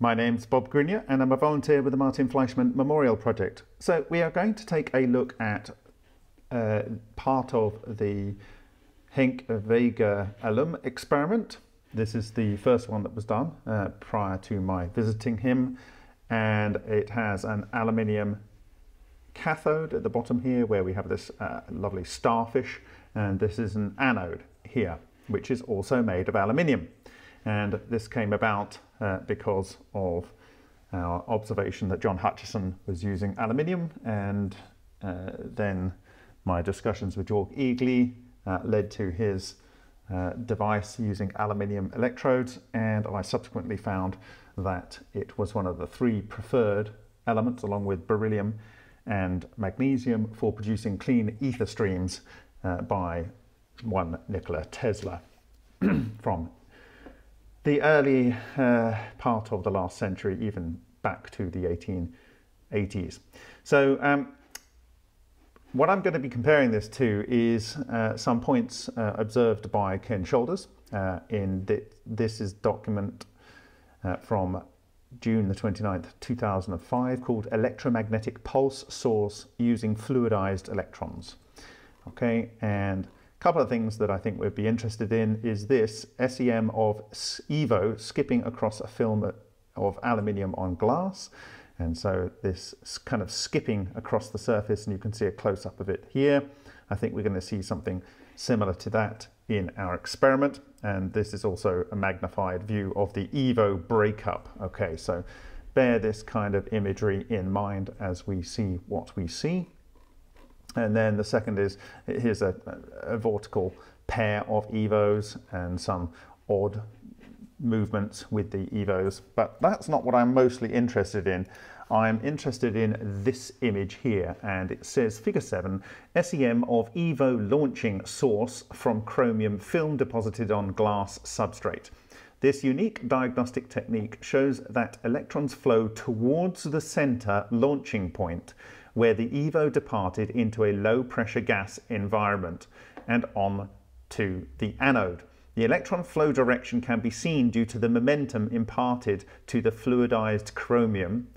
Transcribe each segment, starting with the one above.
My name's Bob Greenyer and I'm a volunteer with the Martin Fleischmann Memorial Project. So we are going to take a look at uh, part of the Henk Vega alum experiment. This is the first one that was done uh, prior to my visiting him and it has an aluminium cathode at the bottom here where we have this uh, lovely starfish and this is an anode here which is also made of aluminium and this came about uh, because of our observation that John Hutchison was using aluminium and uh, then my discussions with Georg Egely uh, led to his uh, device using aluminium electrodes. And I subsequently found that it was one of the three preferred elements along with beryllium and magnesium for producing clean ether streams uh, by one Nikola Tesla from the early uh, part of the last century, even back to the 1880s. So um, what I'm going to be comparing this to is uh, some points uh, observed by Ken Shoulders uh, in th this is document uh, from June the 29th, 2005 called Electromagnetic Pulse Source Using Fluidized Electrons. Okay, and couple of things that I think we'd be interested in is this SEM of EVO skipping across a film of aluminium on glass. And so this kind of skipping across the surface and you can see a close up of it here. I think we're going to see something similar to that in our experiment. And this is also a magnified view of the EVO breakup. Okay, so bear this kind of imagery in mind as we see what we see. And then the second is here's a, a vortical pair of EVOs and some odd movements with the EVOs. But that's not what I'm mostly interested in. I'm interested in this image here and it says figure 7 SEM of EVO launching source from chromium film deposited on glass substrate. This unique diagnostic technique shows that electrons flow towards the center launching point where the EVO departed into a low pressure gas environment and on to the anode. The electron flow direction can be seen due to the momentum imparted to the fluidized chromium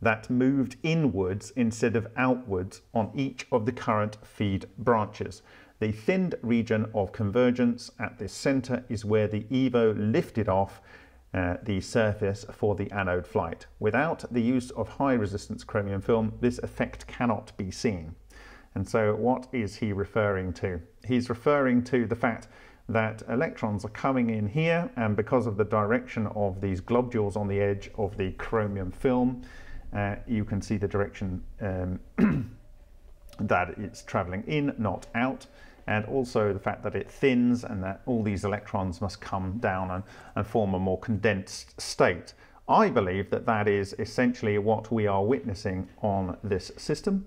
that moved inwards instead of outwards on each of the current feed branches. The thinned region of convergence at the center is where the EVO lifted off uh, the surface for the anode flight. Without the use of high resistance chromium film, this effect cannot be seen. And so what is he referring to? He's referring to the fact that electrons are coming in here and because of the direction of these globules on the edge of the chromium film, uh, you can see the direction um, that it's traveling in, not out and also the fact that it thins and that all these electrons must come down and, and form a more condensed state. I believe that that is essentially what we are witnessing on this system.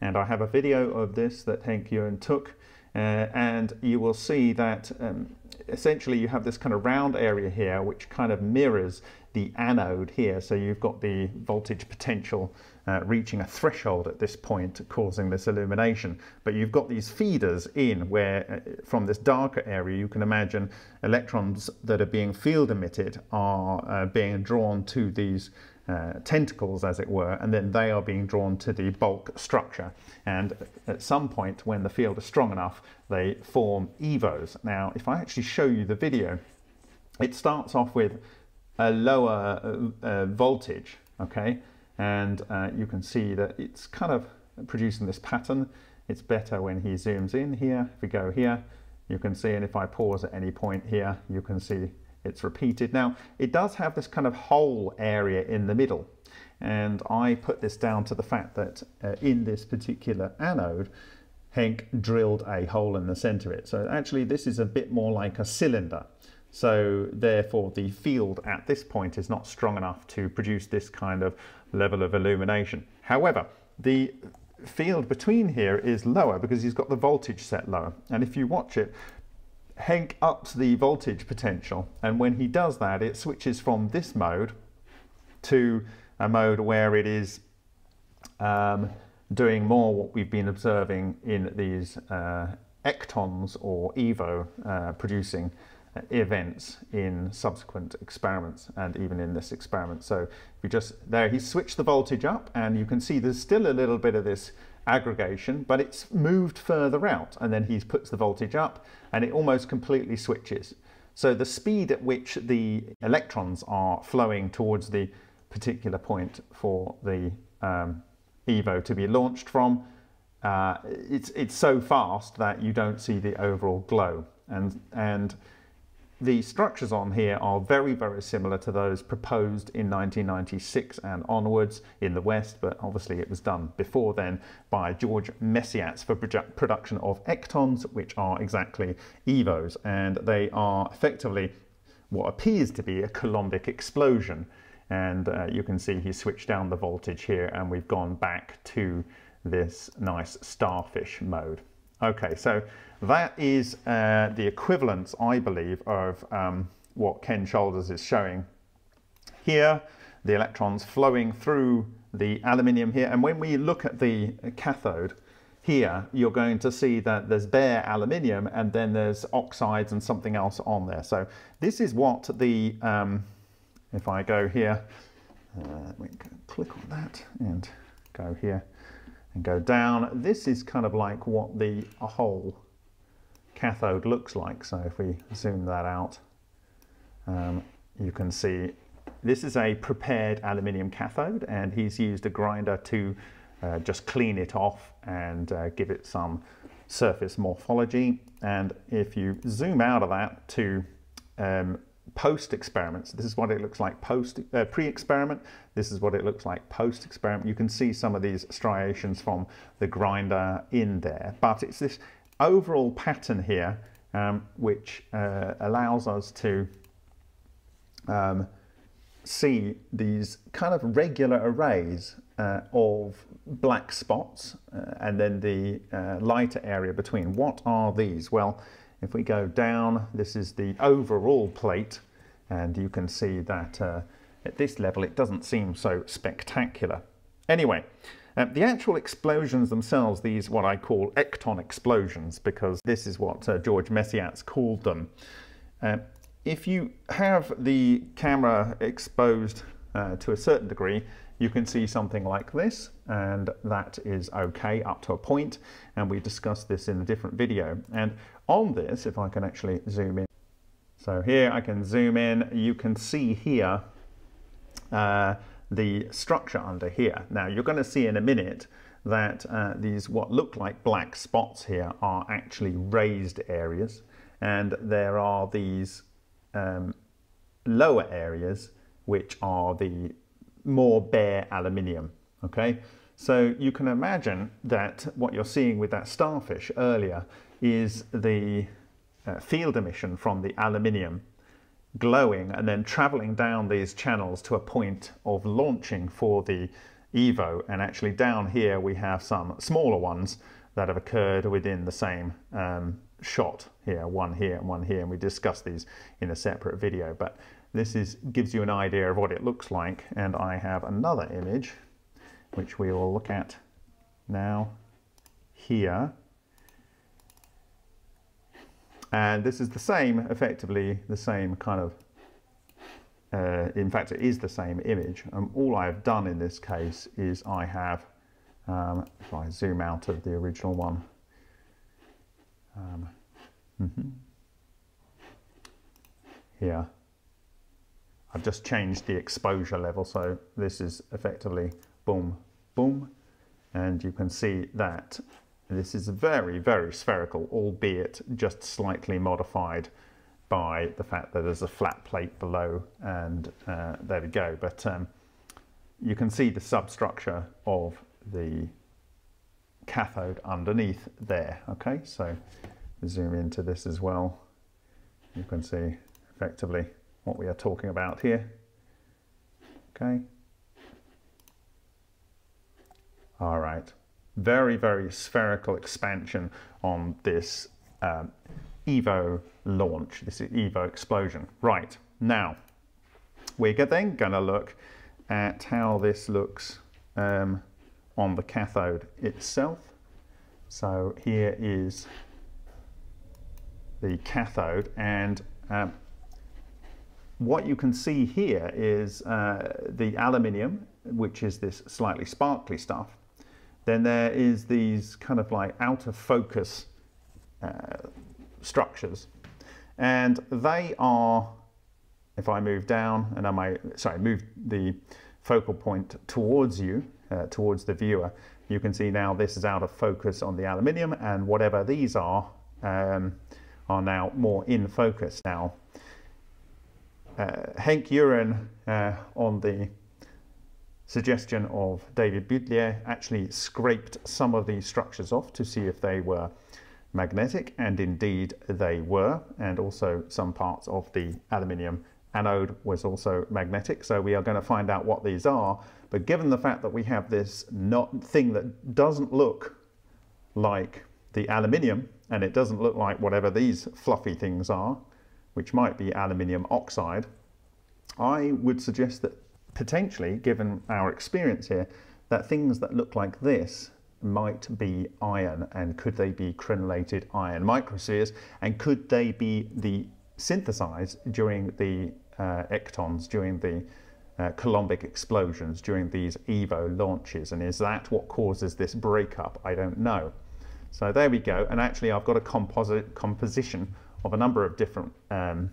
And I have a video of this that Henk Jurrien took uh, and you will see that um, essentially you have this kind of round area here which kind of mirrors the anode here. So you've got the voltage potential uh, reaching a threshold at this point, causing this illumination. But you've got these feeders in where, uh, from this darker area, you can imagine electrons that are being field emitted are uh, being drawn to these uh, tentacles, as it were, and then they are being drawn to the bulk structure. And at some point, when the field is strong enough, they form EVOs. Now, if I actually show you the video, it starts off with a lower uh, uh, voltage, okay? And uh, you can see that it's kind of producing this pattern. It's better when he zooms in here. If we go here, you can see, and if I pause at any point here, you can see it's repeated. Now, it does have this kind of hole area in the middle. And I put this down to the fact that uh, in this particular anode, Henk drilled a hole in the center of it. So actually this is a bit more like a cylinder. So therefore the field at this point is not strong enough to produce this kind of level of illumination. However, the field between here is lower because he's got the voltage set lower. And if you watch it, Henk ups the voltage potential. And when he does that, it switches from this mode to a mode where it is um, doing more what we've been observing in these uh, ectons or EVO uh, producing events in subsequent experiments and even in this experiment. So if you just, there he switched the voltage up and you can see there's still a little bit of this aggregation, but it's moved further out and then he puts the voltage up and it almost completely switches. So the speed at which the electrons are flowing towards the particular point for the um, EVO to be launched from, uh, it's, it's so fast that you don't see the overall glow. And, and the structures on here are very, very similar to those proposed in 1996 and onwards in the West, but obviously it was done before then by George Mesyats for produ production of ectons, which are exactly EVOs, and they are effectively what appears to be a Coulombic explosion. And uh, you can see he switched down the voltage here and we've gone back to this nice starfish mode. Okay, so that is uh, the equivalence, I believe, of um, what Ken Shoulders is showing here. The electrons flowing through the aluminium here. And when we look at the cathode here, you're going to see that there's bare aluminium and then there's oxides and something else on there. So this is what the, um, if I go here, uh, click on that and go here and go down. This is kind of like what the whole cathode looks like. So if we zoom that out, um, you can see this is a prepared aluminium cathode and he's used a grinder to uh, just clean it off and uh, give it some surface morphology. And if you zoom out of that to um, post experiments. This is what it looks like post uh, pre-experiment. This is what it looks like post experiment. You can see some of these striations from the grinder in there, but it's this overall pattern here um, which uh, allows us to um, see these kind of regular arrays uh, of black spots uh, and then the uh, lighter area between. What are these? Well, if we go down, this is the overall plate, and you can see that uh, at this level it doesn't seem so spectacular. Anyway, uh, the actual explosions themselves, these what I call ecton explosions, because this is what uh, George Mesyats called them. Uh, if you have the camera exposed uh, to a certain degree, you can see something like this, and that is okay up to a point, and we discussed this in a different video. And on this, if I can actually zoom in, so here I can zoom in, you can see here uh, the structure under here. Now you're going to see in a minute that uh, these what look like black spots here are actually raised areas and there are these um, lower areas which are the more bare aluminium okay so you can imagine that what you're seeing with that starfish earlier is the uh, field emission from the aluminium glowing and then traveling down these channels to a point of launching for the EVO. And actually down here we have some smaller ones that have occurred within the same um, shot here, one here and one here. And we discussed these in a separate video, but this is gives you an idea of what it looks like. And I have another image, which we will look at now here. And this is the same, effectively the same kind of, uh, in fact it is the same image. Um, all I've done in this case is I have, um, if I zoom out of the original one, um, mm -hmm, here, I've just changed the exposure level. So this is effectively boom, boom. And you can see that this is very, very spherical, albeit just slightly modified by the fact that there's a flat plate below and uh, there we go. But um, you can see the substructure of the cathode underneath there. Okay, so zoom into this as well. You can see effectively what we are talking about here. Okay. All right very, very spherical expansion on this um, EVO launch, this is EVO explosion. Right, now we're then going to look at how this looks um, on the cathode itself. So here is the cathode and Um, what you can see here is uh, the aluminium, which is this slightly sparkly stuff. Then there is these kind of like out of focus uh, structures. And they are, if I move down and I might, sorry, move the focal point towards you, uh, towards the viewer, you can see now this is out of focus on the aluminium and whatever these are, um, are now more in focus now. Uh, Henk Jurrien uh, on the suggestion of David Budlier actually scraped some of these structures off to see if they were magnetic and indeed they were and also some parts of the aluminium anode was also magnetic. So we are going to find out what these are. But given the fact that we have this not thing that doesn't look like the aluminium and it doesn't look like whatever these fluffy things are which might be aluminium oxide I would suggest that potentially given our experience here that things that look like this might be iron and could they be crenellated iron microspheres and could they be the synthesized during the uh, ectons, during the uh, Coulombic explosions, during these EVO launches and is that what causes this breakup? I don't know. So there we go and actually I've got a composite composition of a number of different um,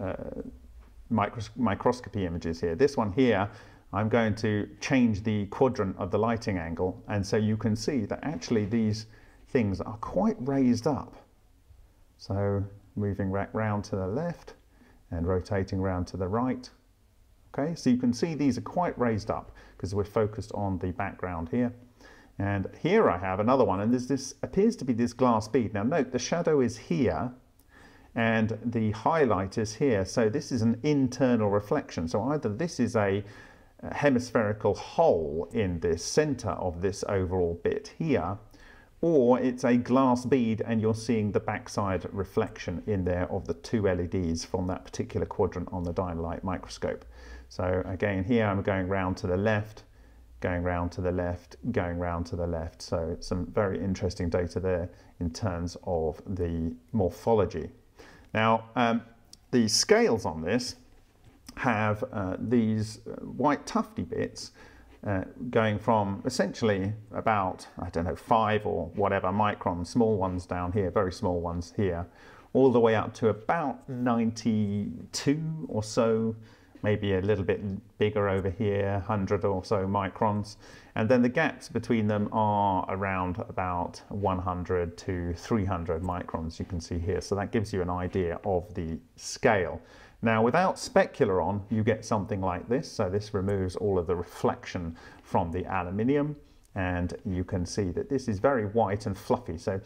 uh, micros microscopy images here. This one here I'm going to change the quadrant of the lighting angle and so you can see that actually these things are quite raised up. So moving back round to the left and rotating round to the right. Okay, so you can see these are quite raised up because we're focused on the background here. And here I have another one and there's this appears to be this glass bead. Now note the shadow is here and the highlight is here. So this is an internal reflection. So either this is a hemispherical hole in the center of this overall bit here, or it's a glass bead and you're seeing the backside reflection in there of the two LEDs from that particular quadrant on the Dino-Lite microscope. So again, here I'm going round to the left, going round to the left, going round to the left. So some very interesting data there in terms of the morphology. Now, um, the scales on this have uh, these uh, white tufty bits uh, going from essentially about, I don't know, five or whatever microns, small ones down here, very small ones here, all the way up to about 92 or so, maybe a little bit bigger over here, 100 or so microns. And then the gaps between them are around about 100 to 300 microns, you can see here. So that gives you an idea of the scale. Now without specular on, you get something like this. So this removes all of the reflection from the aluminium and you can see that this is very white and fluffy. So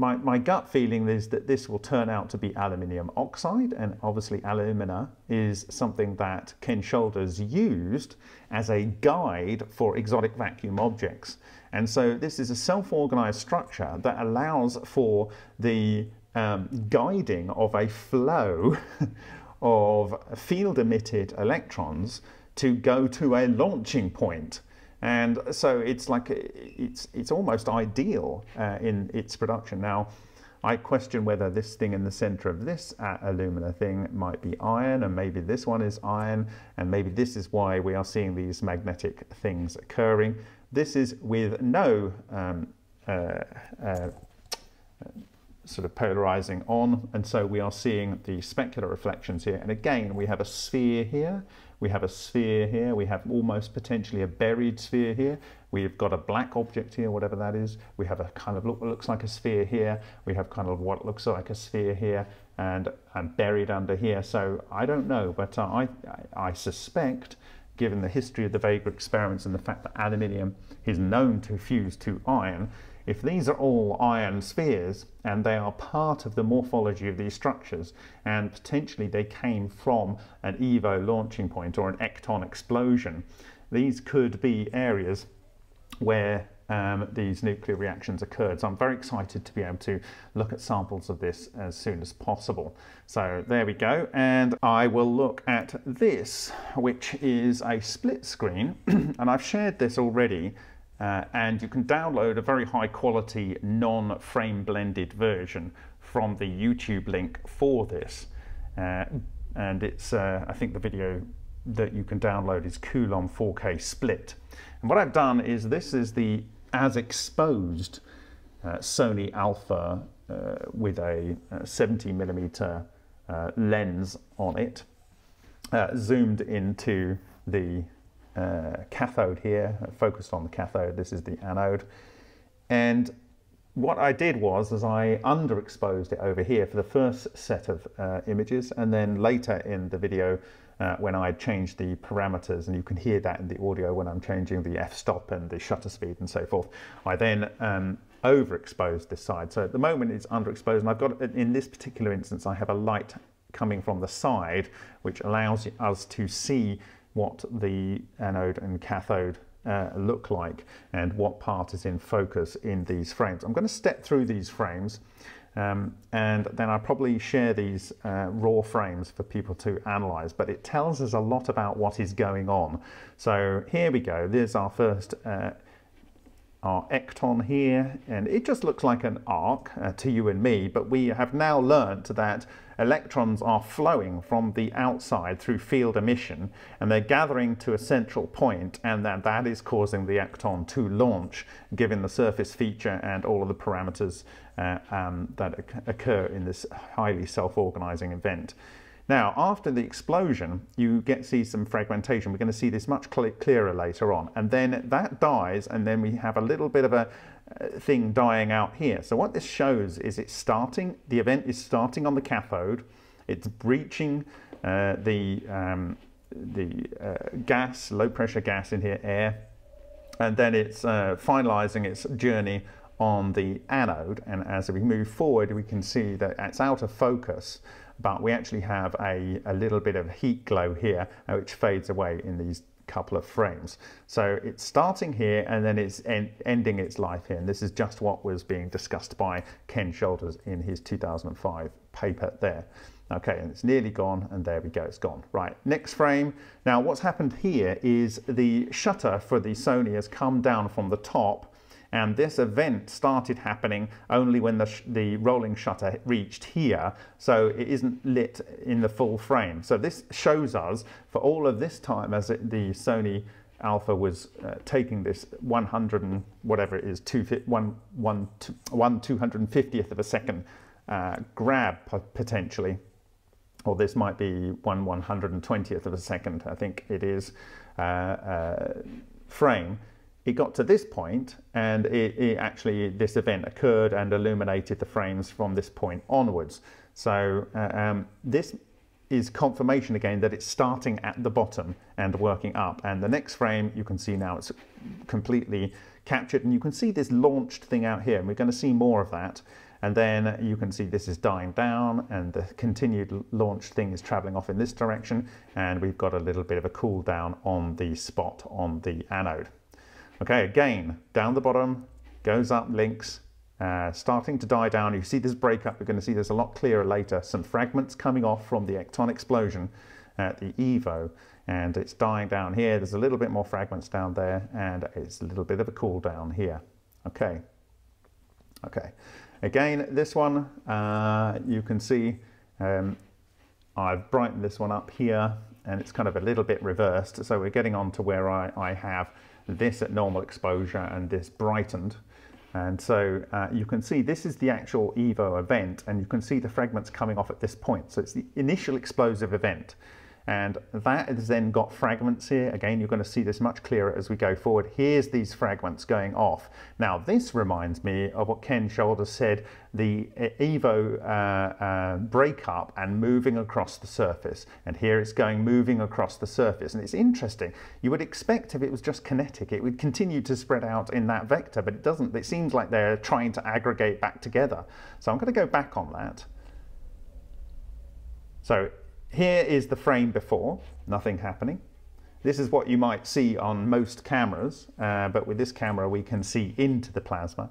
my, my gut feeling is that this will turn out to be aluminium oxide and obviously alumina is something that Ken Shoulders used as a guide for exotic vacuum objects. And so this is a self-organized structure that allows for the um, guiding of a flow of field emitted electrons to go to a launching point. And so it's like, it's, it's almost ideal uh, in its production. Now, I question whether this thing in the center of this uh, alumina thing might be iron, and maybe this one is iron, and maybe this is why we are seeing these magnetic things occurring. This is with no um, uh, uh sort of polarizing on and so we are seeing the specular reflections here and again we have a sphere here we have a sphere here. We have almost potentially a buried sphere here. We've got a black object here whatever that is. We have a kind of look looks like a sphere here. We have kind of what looks like a sphere here and and buried under here. So I don't know but uh, I, I suspect given the history of the Vega experiments and the fact that aluminium is known to fuse to iron if these are all iron spheres and they are part of the morphology of these structures and potentially they came from an EVO launching point or an ecton explosion, these could be areas where um, these nuclear reactions occurred. So I'm very excited to be able to look at samples of this as soon as possible. So there we go. And I will look at this, which is a split screen. and I've shared this already uh, and you can download a very high quality non-frame blended version from the YouTube link for this. Uh, and it's, uh, I think the video that you can download is Coulomb 4K split. And what I've done is this is the as exposed uh, Sony Alpha uh, with a, a 70 millimeter uh, lens on it, uh, zoomed into the uh, cathode here, focused on the cathode. This is the anode. And what I did was, is I underexposed it over here for the first set of uh, images, and then later in the video, uh, when I changed the parameters, and you can hear that in the audio when I'm changing the f-stop and the shutter speed and so forth, I then um, overexposed this side. So at the moment it's underexposed, and I've got, in this particular instance, I have a light coming from the side, which allows us to see what the anode and cathode uh, look like and what part is in focus in these frames. I'm going to step through these frames um, and then I'll probably share these uh, raw frames for people to analyze, but it tells us a lot about what is going on. So here we go, there's our first uh, our ecton here, and it just looks like an arc uh, to you and me, but we have now learnt that electrons are flowing from the outside through field emission, and they're gathering to a central point, and that that is causing the ecton to launch, given the surface feature and all of the parameters uh, um, that occur in this highly self-organizing event. Now, after the explosion, you get see some fragmentation. We're going to see this much cl clearer later on. And then that dies, and then we have a little bit of a uh, thing dying out here. So what this shows is it's starting, the event is starting on the cathode, it's breaching uh, the, um, the uh, gas, low pressure gas in here, air, and then it's uh, finalizing its journey on the anode. And as we move forward, we can see that it's out of focus but we actually have a, a little bit of heat glow here, uh, which fades away in these couple of frames. So it's starting here and then it's en ending its life here. And this is just what was being discussed by Ken Shoulders in his 2005 paper there. Okay, and it's nearly gone, and there we go, it's gone. Right, next frame. Now, what's happened here is the shutter for the Sony has come down from the top and this event started happening only when the, the rolling shutter reached here, so it isn't lit in the full frame. So this shows us for all of this time as it, the Sony Alpha was uh, taking this 100 and whatever it is, two, one, one, two, one 250th of a second uh, grab potentially, or this might be one 120th of a second, I think it is, uh, uh frame it got to this point and it, it, actually this event occurred and illuminated the frames from this point onwards. So uh, um, this is confirmation again that it's starting at the bottom and working up. And the next frame you can see now it's completely captured. And you can see this launched thing out here. And we're going to see more of that. And then you can see this is dying down and the continued launch thing is traveling off in this direction. And we've got a little bit of a cool down on the spot on the anode. Okay, again, down the bottom, goes up, links, uh, starting to die down. You see this breakup, you're going to see this a lot clearer later. Some fragments coming off from the ecton explosion at the EVO, and it's dying down here. There's a little bit more fragments down there, and it's a little bit of a cool down here. Okay, okay. Again, this one, uh, you can see um, I've brightened this one up here, and it's kind of a little bit reversed. So we're getting on to where I, I have this at normal exposure and this brightened. And so uh, you can see this is the actual EVO event and you can see the fragments coming off at this point. So it's the initial explosive event. And that has then got fragments here. Again, you're going to see this much clearer as we go forward. Here's these fragments going off. Now, this reminds me of what Ken Shoulders said, the EVO uh, uh, breakup and moving across the surface. And here it's going moving across the surface. And it's interesting. You would expect if it was just kinetic, it would continue to spread out in that vector, but it doesn't. It seems like they're trying to aggregate back together. So I'm going to go back on that. So here is the frame before, nothing happening. This is what you might see on most cameras, uh, but with this camera we can see into the plasma.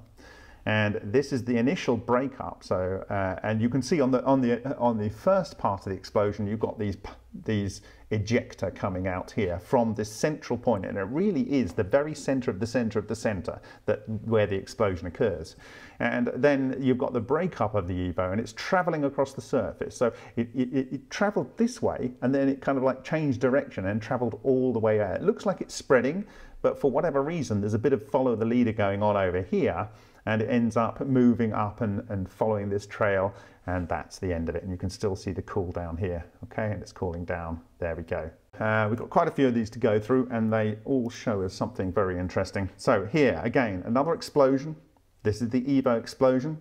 And this is the initial breakup. So, uh, and you can see on the on the on the first part of the explosion, you've got these these ejecta coming out here from this central point, and it really is the very center of the center of the center that where the explosion occurs. And then you've got the breakup of the Evo, and it's traveling across the surface. So it, it, it traveled this way, and then it kind of like changed direction and traveled all the way out. It looks like it's spreading, but for whatever reason, there's a bit of follow the leader going on over here and it ends up moving up and, and following this trail and that's the end of it. And you can still see the cool down here okay? And it's cooling down. There we go. Uh, we've got quite a few of these to go through and they all show us something very interesting. So here again another explosion this is the evo explosion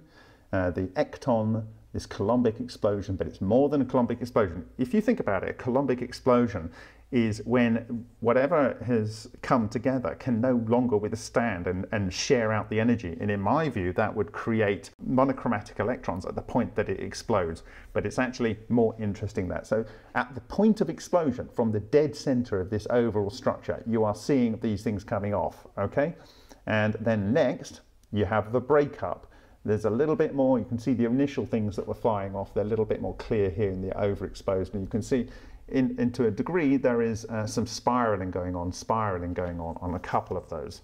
uh, the ecton this Coulombic explosion, but it's more than a Coulombic explosion. If you think about it, a Coulombic explosion is when whatever has come together can no longer withstand and, and share out the energy. And in my view, that would create monochromatic electrons at the point that it explodes. But it's actually more interesting that. So at the point of explosion, from the dead center of this overall structure, you are seeing these things coming off, okay? And then next, you have the breakup. There's a little bit more, you can see the initial things that were flying off, they're a little bit more clear here in the overexposed, and you can see in, in to a degree, there is uh, some spiraling going on, spiraling going on on a couple of those.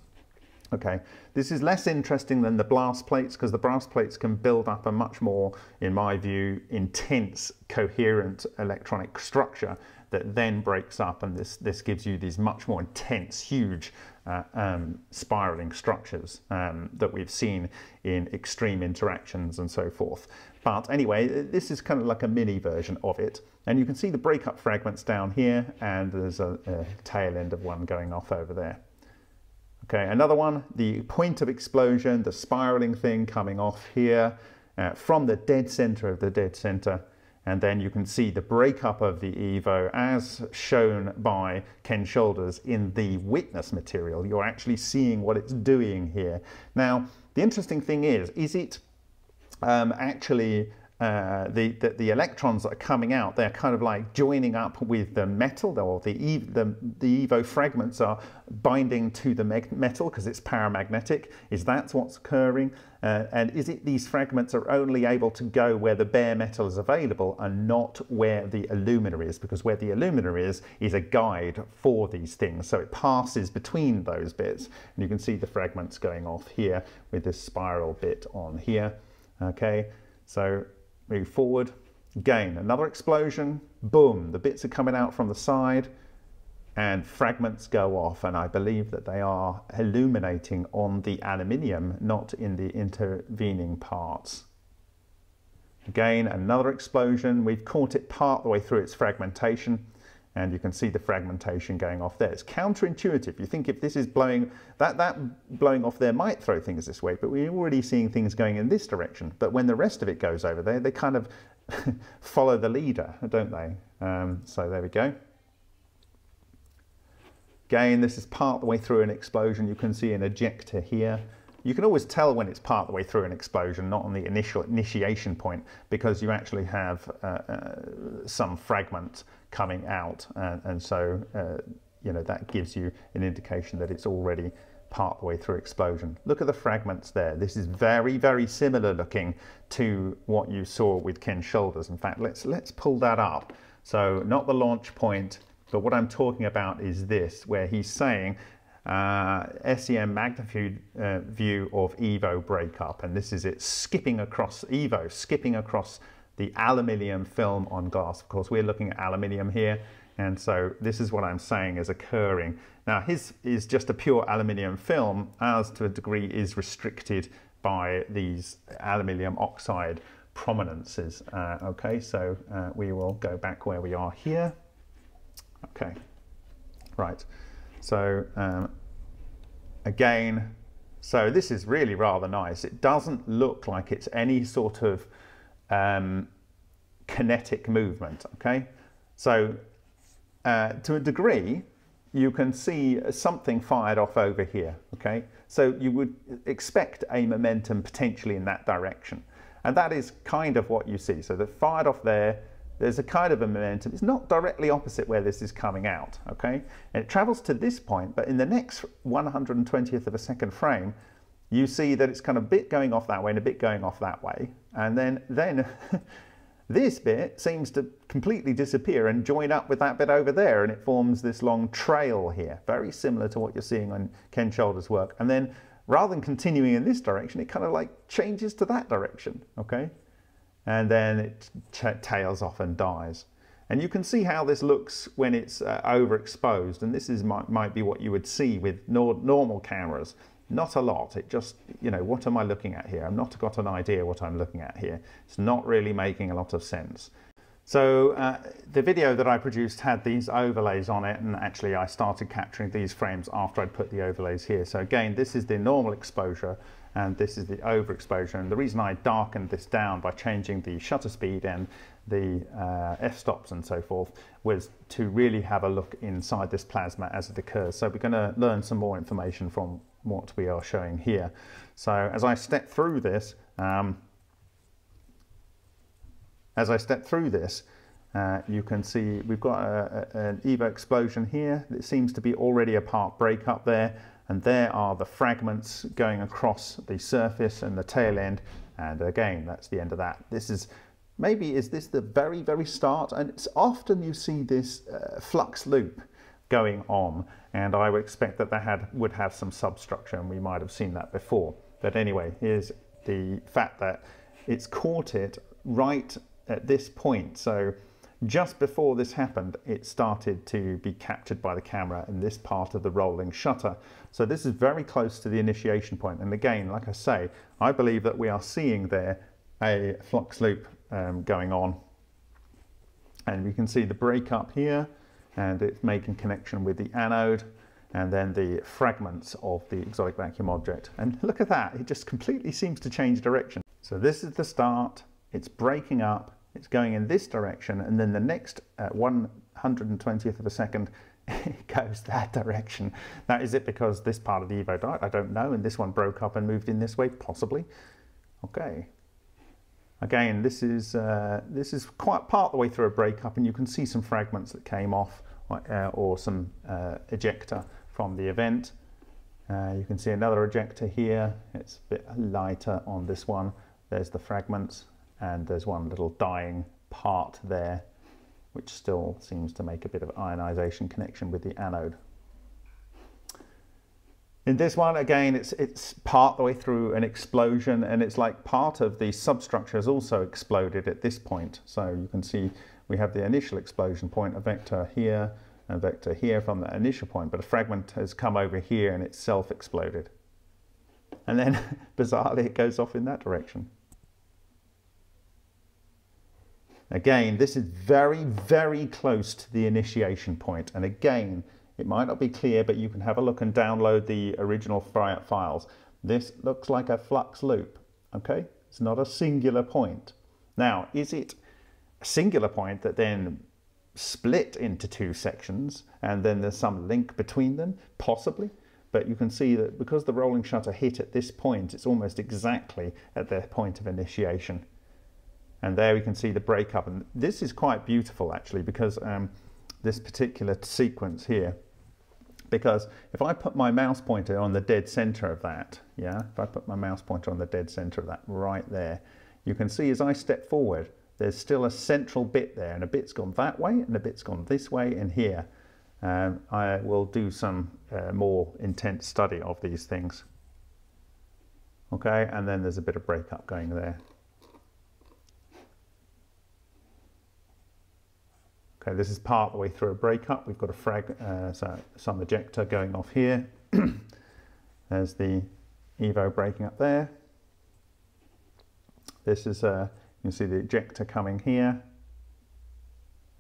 Okay, this is less interesting than the blast plates because the blast plates can build up a much more, in my view, intense, coherent electronic structure that then breaks up and this, this gives you these much more intense, huge uh, um, spiraling structures um, that we've seen in extreme interactions and so forth. But anyway, this is kind of like a mini version of it. And you can see the breakup fragments down here, and there's a, a tail end of one going off over there. Okay, another one, the point of explosion, the spiraling thing coming off here uh, from the dead center of the dead center. And then you can see the breakup of the EVO as shown by Ken Shoulders in the witness material. You're actually seeing what it's doing here. Now, the interesting thing is, is it um, actually uh, the, the, the, electrons that are coming out, they're kind of like joining up with the metal, or the, the, the EVO fragments are binding to the metal because it's paramagnetic. Is that what's occurring? Uh, and is it these fragments are only able to go where the bare metal is available and not where the alumina is? Because where the alumina is, is a guide for these things. So it passes between those bits. And you can see the fragments going off here with this spiral bit on here. Okay, so move forward, again, another explosion, boom, the bits are coming out from the side and fragments go off and I believe that they are illuminating on the aluminium, not in the intervening parts. Again, another explosion. We've caught it part the way through its fragmentation and you can see the fragmentation going off there. It's counterintuitive. You think if this is blowing, that, that blowing off there might throw things this way, but we're already seeing things going in this direction. But when the rest of it goes over there, they kind of follow the leader, don't they? Um, so there we go. Again, this is part the way through an explosion. You can see an ejecta here. You can always tell when it's part the way through an explosion, not on the initial initiation point, because you actually have uh, uh, some fragment coming out, and, and so uh, you know that gives you an indication that it's already part way through explosion. Look at the fragments there. This is very, very similar looking to what you saw with Ken Shoulders. In fact, let's let's pull that up. So not the launch point, but what I'm talking about is this, where he's saying uh, SEM magnitude uh, view of EVO breakup, and this is it skipping across EVO, skipping across the aluminium film on glass. Of course, we're looking at aluminium here, and so this is what I'm saying is occurring. Now, his is just a pure aluminium film, as to a degree is restricted by these aluminium oxide prominences. Uh, okay, so uh, we will go back where we are here. Okay, right. So um, again, so this is really rather nice. It doesn't look like it's any sort of um, kinetic movement, okay? So uh, to a degree, you can see something fired off over here, okay? So you would expect a momentum potentially in that direction. And that is kind of what you see. So the fired off there, there's a kind of a momentum. It's not directly opposite where this is coming out, okay? And it travels to this point, but in the next 120th of a second frame, you see that it's kind of a bit going off that way and a bit going off that way. And then, then this bit seems to completely disappear and join up with that bit over there and it forms this long trail here, very similar to what you're seeing on Ken Shoulder's work. And then rather than continuing in this direction, it kind of like changes to that direction, okay? And then it tails off and dies. And you can see how this looks when it's uh, overexposed. And this is might, might be what you would see with nor normal cameras. Not a lot. It just, you know, what am I looking at here? I've not got an idea what I'm looking at here. It's not really making a lot of sense. So uh, the video that I produced had these overlays on it and actually I started capturing these frames after I'd put the overlays here. So again, this is the normal exposure and this is the overexposure. And the reason I darkened this down by changing the shutter speed and the uh, f-stops and so forth was to really have a look inside this plasma as it occurs. So we're going to learn some more information from what we are showing here. So as I step through this, um, as I step through this, uh, you can see we've got a, a, an EVO explosion here. It seems to be already a part breakup there. And there are the fragments going across the surface and the tail end. And again, that's the end of that. This is maybe is this the very, very start? And it's often you see this uh, flux loop going on. And I would expect that that had, would have some substructure and we might have seen that before. But anyway, here's the fact that it's caught it right at this point. So just before this happened, it started to be captured by the camera in this part of the rolling shutter. So this is very close to the initiation point. And again, like I say, I believe that we are seeing there a flux loop um, going on. And we can see the breakup here and it's making connection with the anode and then the fragments of the exotic vacuum object. And look at that, it just completely seems to change direction. So this is the start, it's breaking up, it's going in this direction, and then the next uh, 120th of a second, it goes that direction. Now, is it because this part of the Evo died? I don't know, and this one broke up and moved in this way? Possibly. Okay. Again, this is, uh, this is quite part the way through a breakup, and you can see some fragments that came off uh, or some uh, ejecta from the event. Uh, you can see another ejecta here. It's a bit lighter on this one. There's the fragments and there's one little dying part there which still seems to make a bit of ionization connection with the anode. In this one, again, it's, it's part the way through an explosion and it's like part of the substructure has also exploded at this point. So you can see we have the initial explosion point, a vector here, and a vector here from the initial point, but a fragment has come over here and it's self-exploded. And then, bizarrely, it goes off in that direction. Again, this is very, very close to the initiation point. And again, it might not be clear, but you can have a look and download the original files. This looks like a flux loop, okay? It's not a singular point. Now, is it a singular point that then split into two sections and then there's some link between them? Possibly. But you can see that because the rolling shutter hit at this point, it's almost exactly at the point of initiation and there we can see the breakup and this is quite beautiful actually because um, this particular sequence here. Because if I put my mouse pointer on the dead center of that yeah if I put my mouse pointer on the dead center of that right there you can see as I step forward there's still a central bit there and a bit's gone that way and a bit's gone this way and here. Um, I will do some uh, more intense study of these things. Okay and then there's a bit of breakup going there Okay, this is part the way through a breakup. We've got a frag, uh, so some ejecta going off here. There's the Evo breaking up there. This is, uh, you can see the ejecta coming here.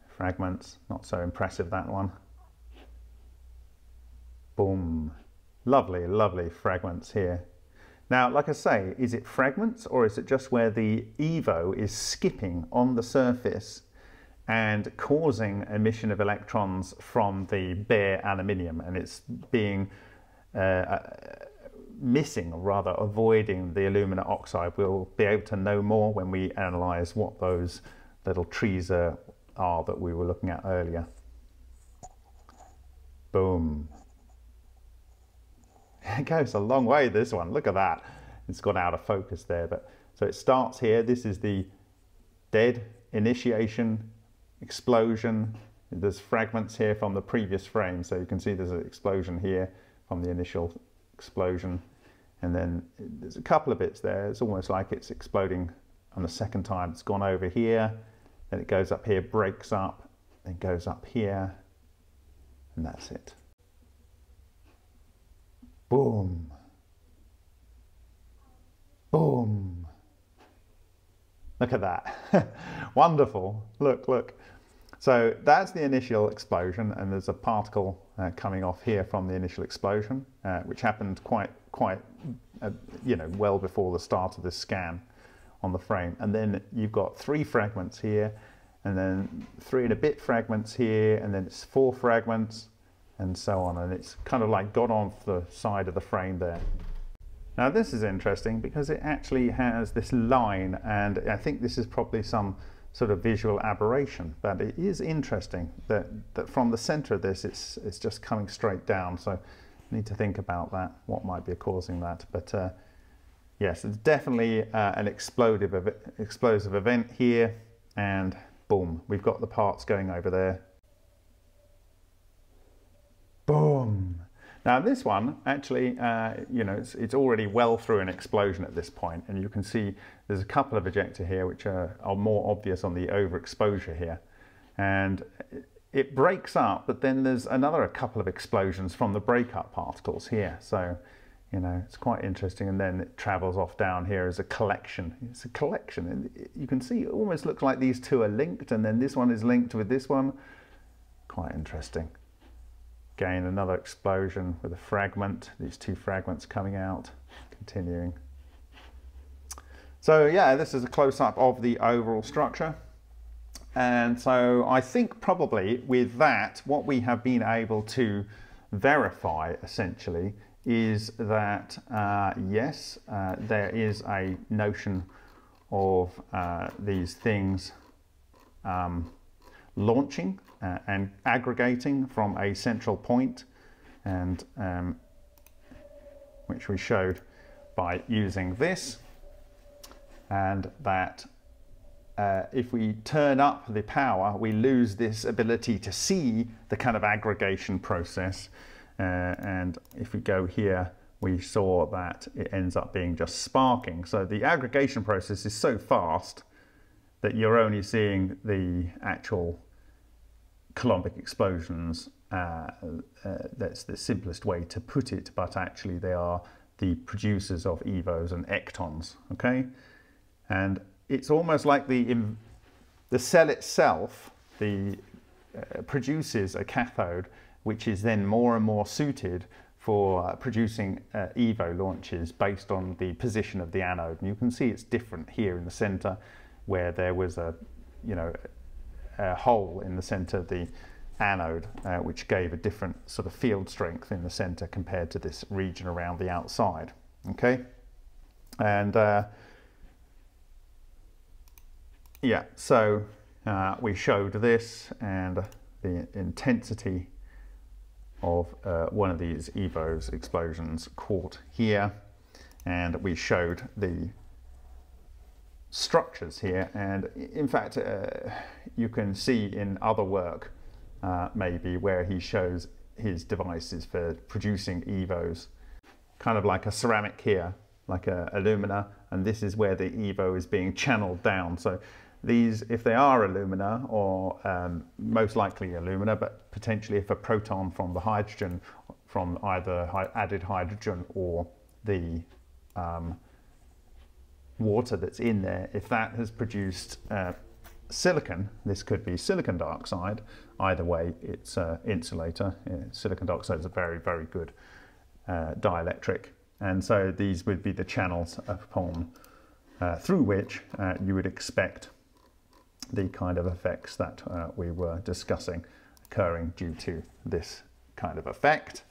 Fragments, not so impressive that one. Boom. Lovely, lovely fragments here. Now, like I say, is it fragments or is it just where the Evo is skipping on the surface and causing emission of electrons from the bare aluminium and it's being uh, uh, missing or rather avoiding the alumina oxide. We'll be able to know more when we analyze what those little trees are, are that we were looking at earlier. Boom. it goes a long way, this one. Look at that. It's gone out of focus there. But So it starts here. This is the dead initiation, explosion. There's fragments here from the previous frame. So you can see there's an explosion here from the initial explosion. And then there's a couple of bits there. It's almost like it's exploding on the second time. It's gone over here. Then it goes up here, breaks up, then goes up here. And that's it. Boom. Boom. Look at that. Wonderful. Look, look. So that's the initial explosion, and there's a particle uh, coming off here from the initial explosion, uh, which happened quite, quite, uh, you know, well before the start of this scan on the frame. And then you've got three fragments here, and then three and a bit fragments here, and then it's four fragments, and so on. And it's kind of like got on the side of the frame there. Now this is interesting because it actually has this line and I think this is probably some sort of visual aberration, but it is interesting that, that from the center of this it's, it's just coming straight down. So need to think about that, what might be causing that. But uh, yes, it's definitely uh, an explosive, explosive event here and boom, we've got the parts going over there Boom. Now this one, actually, uh, you know, it's, it's, already well through an explosion at this point, and you can see there's a couple of ejecta here which are, are more obvious on the overexposure here. And it breaks up, but then there's another couple of explosions from the breakup particles here. So, you know, it's quite interesting. And then it travels off down here as a collection. It's a collection. And you can see it almost looks like these two are linked, and then this one is linked with this one. Quite interesting. Again, another explosion with a fragment, these two fragments coming out, continuing. So yeah, this is a close-up of the overall structure. And so I think probably with that, what we have been able to verify essentially is that uh, yes, uh, there is a notion of uh, these things um, launching uh, and aggregating from a central point and um, which we showed by using this. And that uh, if we turn up the power we lose this ability to see the kind of aggregation process. Uh, and if we go here we saw that it ends up being just sparking. So the aggregation process is so fast that you're only seeing the actual Coulombic explosions. Uh, uh, that's the simplest way to put it, but actually they are the producers of evos and ectons. Okay, and it's almost like the the cell itself, the uh, produces a cathode, which is then more and more suited for uh, producing uh, EVO launches based on the position of the anode. And you can see it's different here in the center where there was a, you know, uh, hole in the center of the anode, uh, which gave a different sort of field strength in the center compared to this region around the outside. Okay, and uh, yeah, so uh, we showed this and the intensity of uh, one of these EVOS explosions caught here, and we showed the structures here and in fact uh, you can see in other work uh, maybe where he shows his devices for producing evos kind of like a ceramic here like a alumina and this is where the evo is being channeled down. So these if they are alumina or um, most likely alumina but potentially if a proton from the hydrogen from either added hydrogen or the um, water that's in there, if that has produced uh, silicon, this could be silicon dioxide, either way it's an insulator. Yeah, silicon dioxide is a very, very good uh, dielectric. And so these would be the channels upon uh, through which uh, you would expect the kind of effects that uh, we were discussing occurring due to this kind of effect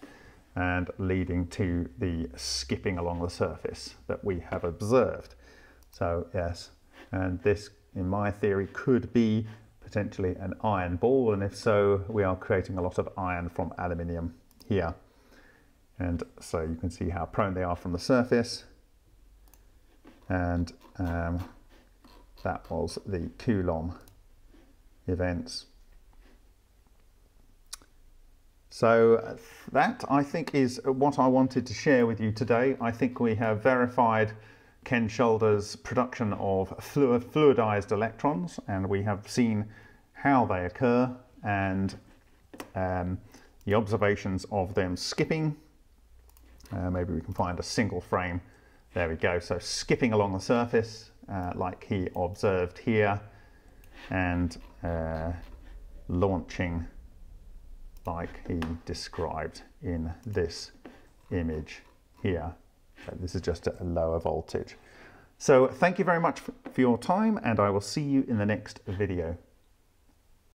and leading to the skipping along the surface that we have observed. So yes, and this in my theory could be potentially an iron ball and if so we are creating a lot of iron from aluminium here. And so you can see how prone they are from the surface. And um, that was the Coulomb events. So that I think is what I wanted to share with you today. I think we have verified Ken Shoulders' production of fluidized electrons and we have seen how they occur and um, the observations of them skipping. Uh, maybe we can find a single frame. There we go. So skipping along the surface uh, like he observed here and uh, launching like he described in this image here. Uh, this is just a lower voltage. So thank you very much for your time and I will see you in the next video.